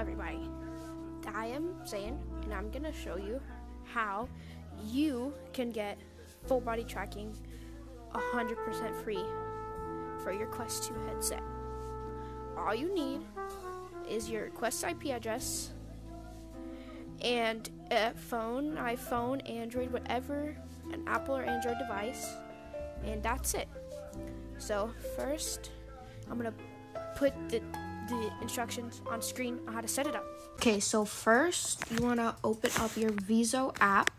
everybody. I am Zayn, and I'm gonna show you how you can get full body tracking 100% free for your Quest 2 headset. All you need is your Quest IP address and a phone, iPhone, Android, whatever, an Apple or Android device, and that's it. So, first, I'm gonna put the the instructions on screen on how to set it up. Okay, so first you want to open up your Viso app.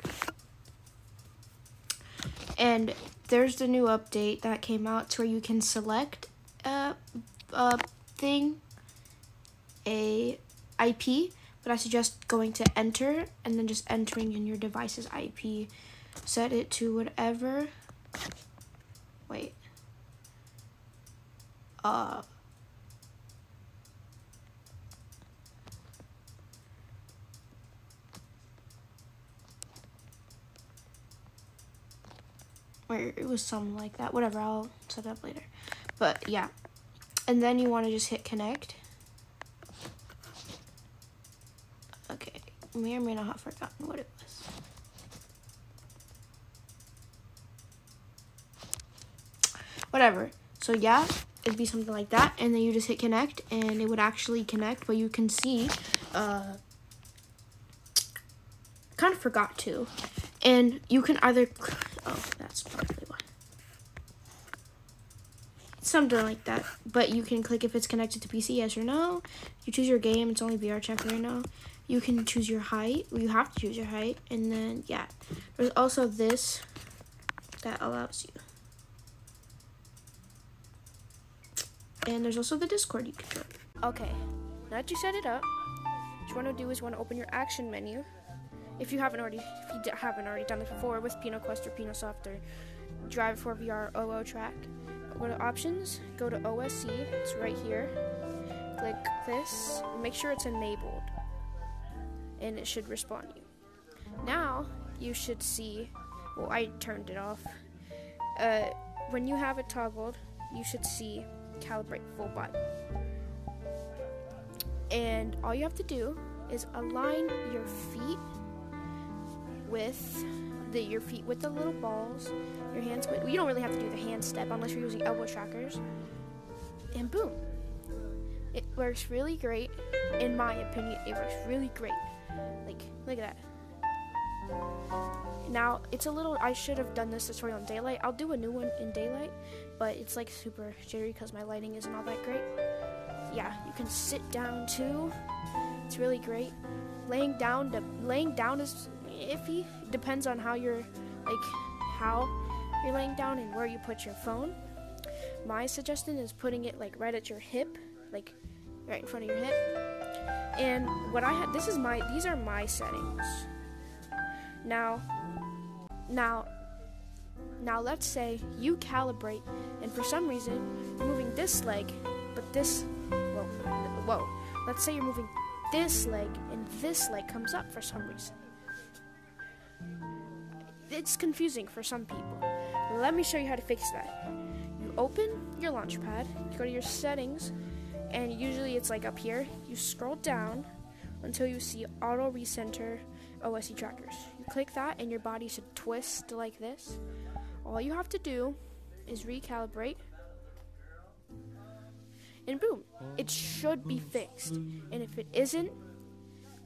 And there's the new update that came out to where you can select a, a thing, a IP, but I suggest going to enter and then just entering in your device's IP. Set it to whatever. Wait. Uh, where it was something like that. Whatever, I'll set up later. But yeah. And then you want to just hit connect. Okay, may or may not have forgotten what it was. Whatever. So yeah, it'd be something like that. And then you just hit connect and it would actually connect, but you can see, uh, kind of forgot to. And you can either, oh, that's probably why. Something like that. But you can click if it's connected to PC, yes or no. You choose your game, it's only VRChat right now. You can choose your height, you have to choose your height. And then, yeah. There's also this that allows you. And there's also the Discord you can join. Okay, now that you set it up, what you want to do is you want to open your action menu if you haven't already if you haven't already done this before with PinoQuest or PinoSoft or Driver4VR OO track. Go to options, go to OSC, it's right here. Click this, make sure it's enabled, and it should respond you. Now you should see. Well, I turned it off. Uh, when you have it toggled, you should see calibrate full body. And all you have to do is align your feet with the your feet with the little balls, your hands with you don't really have to do the hand step unless you're using elbow trackers. And boom. It works really great. In my opinion, it works really great. Like, look at that. Now, it's a little, I should have done this tutorial in daylight. I'll do a new one in daylight, but it's like super jittery because my lighting isn't all that great. Yeah, you can sit down too. It's really great. Laying down, the, laying down is iffy. Depends on how you're, like, how you're laying down and where you put your phone. My suggestion is putting it like right at your hip, like right in front of your hip. And what I had, this is my, these are my settings. Now, now, now let's say you calibrate, and for some reason you're moving this leg, but this, whoa, whoa. Let's say you're moving this leg, and this leg comes up for some reason it's confusing for some people. Let me show you how to fix that. You open your launchpad, you go to your settings, and usually it's like up here. You scroll down until you see auto recenter OSC trackers. You click that, and your body should twist like this. All you have to do is recalibrate, and boom, it should be fixed. And if it isn't,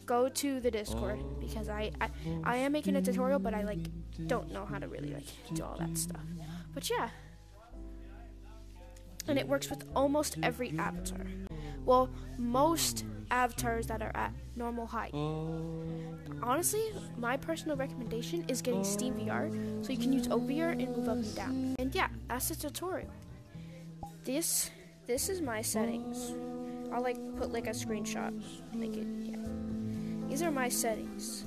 go to the Discord because I, I I am making a tutorial, but I like don't know how to really like do all that stuff. But yeah. And it works with almost every avatar. Well, most avatars that are at normal height. Honestly, my personal recommendation is getting Steam VR so you can use OVR and move up and down. And yeah, that's the tutorial. This this is my settings. I'll like put like a screenshot. Make it yeah. These are my settings.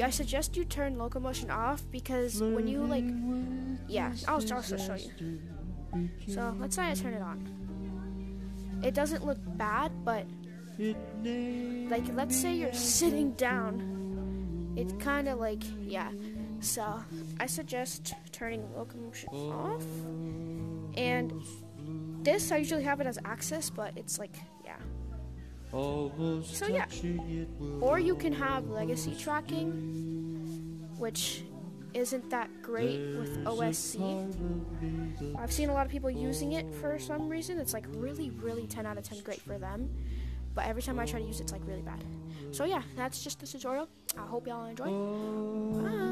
I suggest you turn locomotion off because when you like, yeah, I'll also show you. So let's say I turn it on. It doesn't look bad, but like let's say you're sitting down, it's kind of like yeah. So I suggest turning locomotion off. And this I usually have it as access, but it's like. So yeah, or you can have legacy tracking, which isn't that great with OSC. I've seen a lot of people using it for some reason. It's like really, really 10 out of 10 great for them. But every time I try to use it, it's like really bad. So yeah, that's just the tutorial. I hope y'all enjoy. Bye.